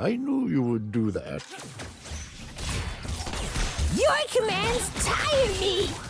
I knew you would do that. Your commands tire me!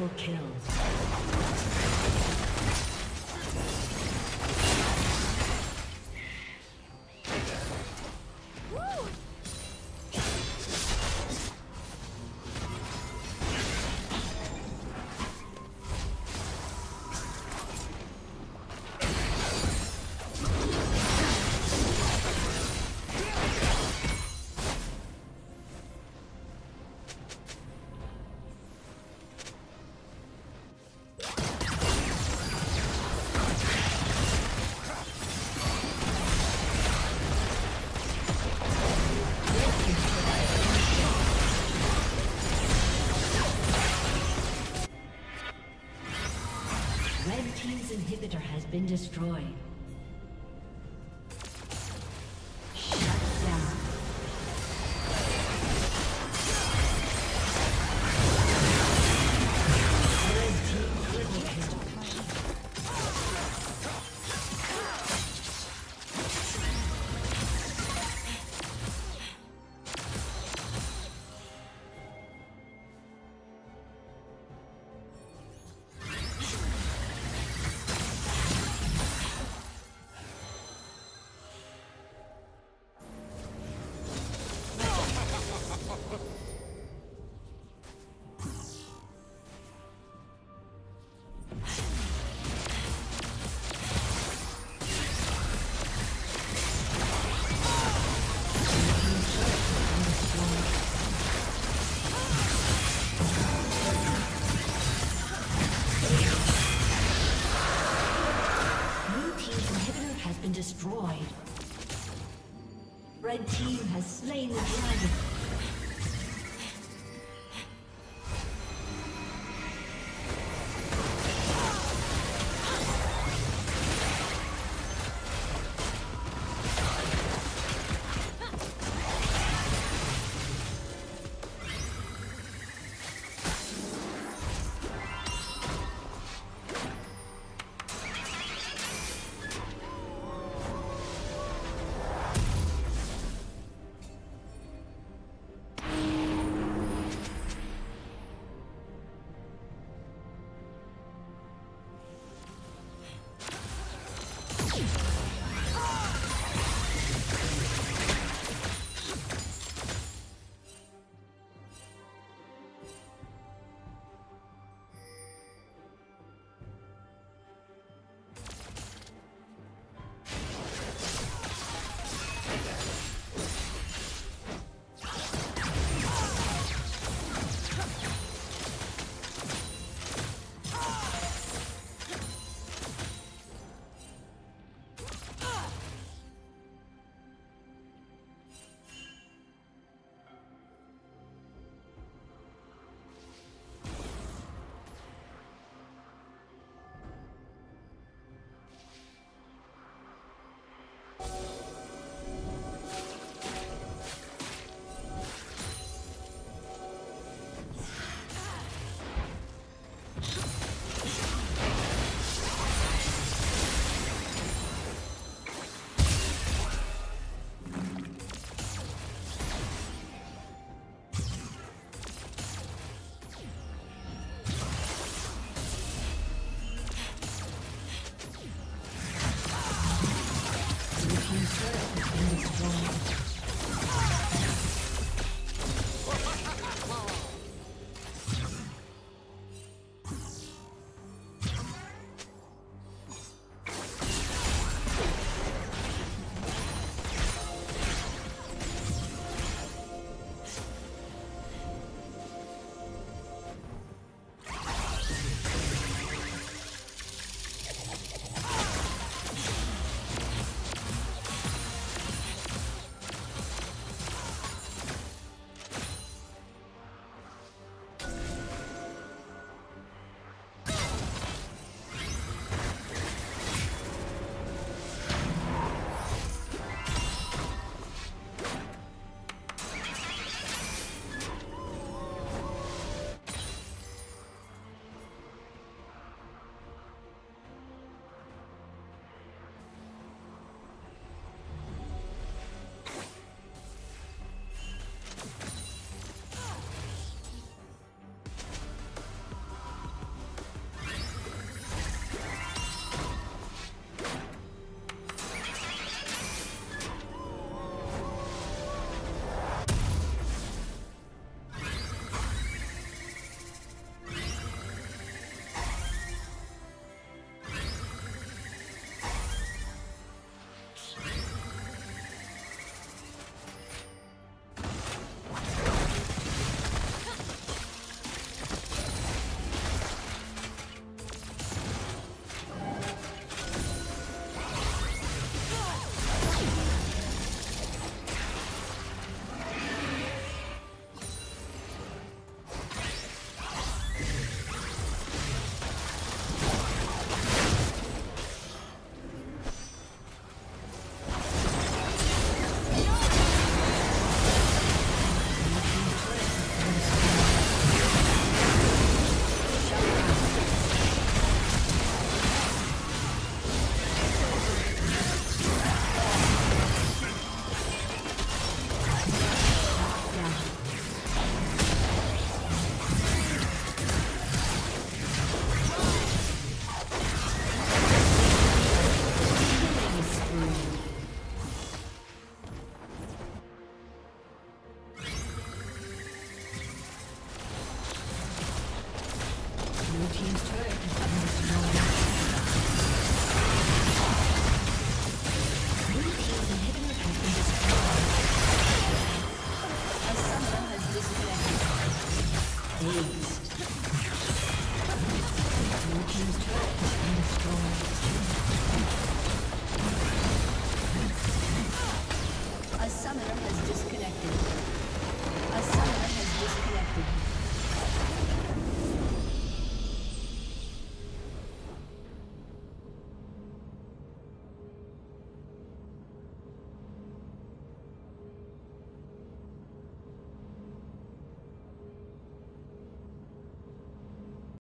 Double kill. been destroyed.